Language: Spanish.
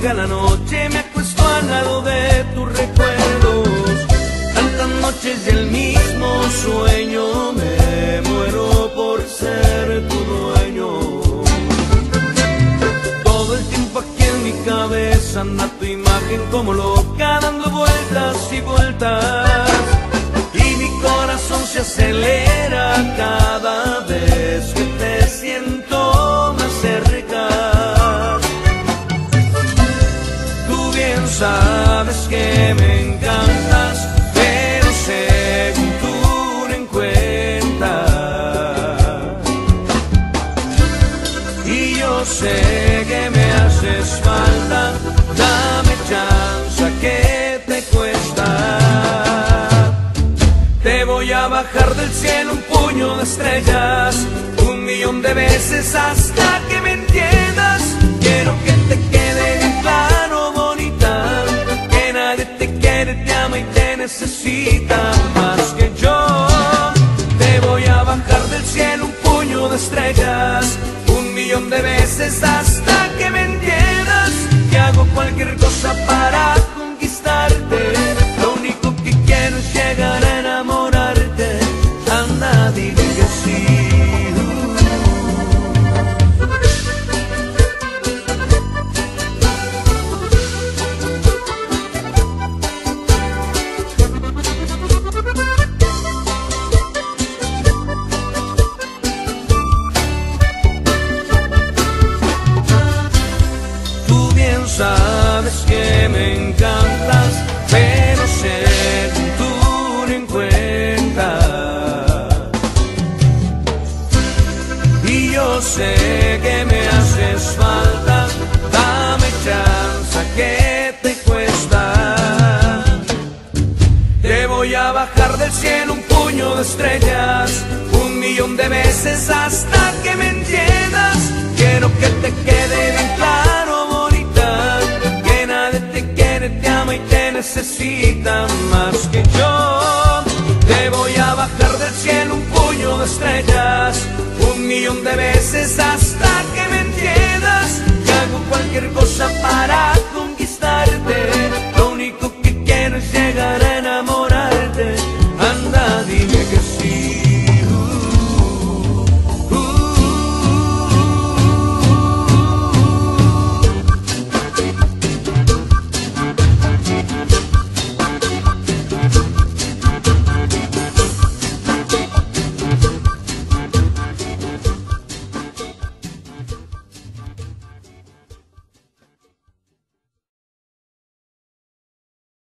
llega la noche me acuesto al lado de tus recuerdos. Tantas noches del mismo sueño me muero por ser tu dueño. Todo el tiempo aquí en mi cabeza anda tu imagen como loca dando vueltas y vueltas. Y mi corazón se acelera cada vez que yo sé que me haces falta, dame chance que te cuesta. Te voy a bajar del cielo un puño de estrellas, un millón de veces hasta que me entiendas. Quiero que te quede claro, bonita, que nadie te quiere, te ama y te necesita que me encantas, pero sé que tú no encuentras. Y yo sé que me haces falta, dame chance que te cuesta. Te voy a bajar del cielo un puño de estrellas, un millón de veces hasta que me entiendas. necesita más que yo. Te voy a bajar del cielo un puño de estrellas.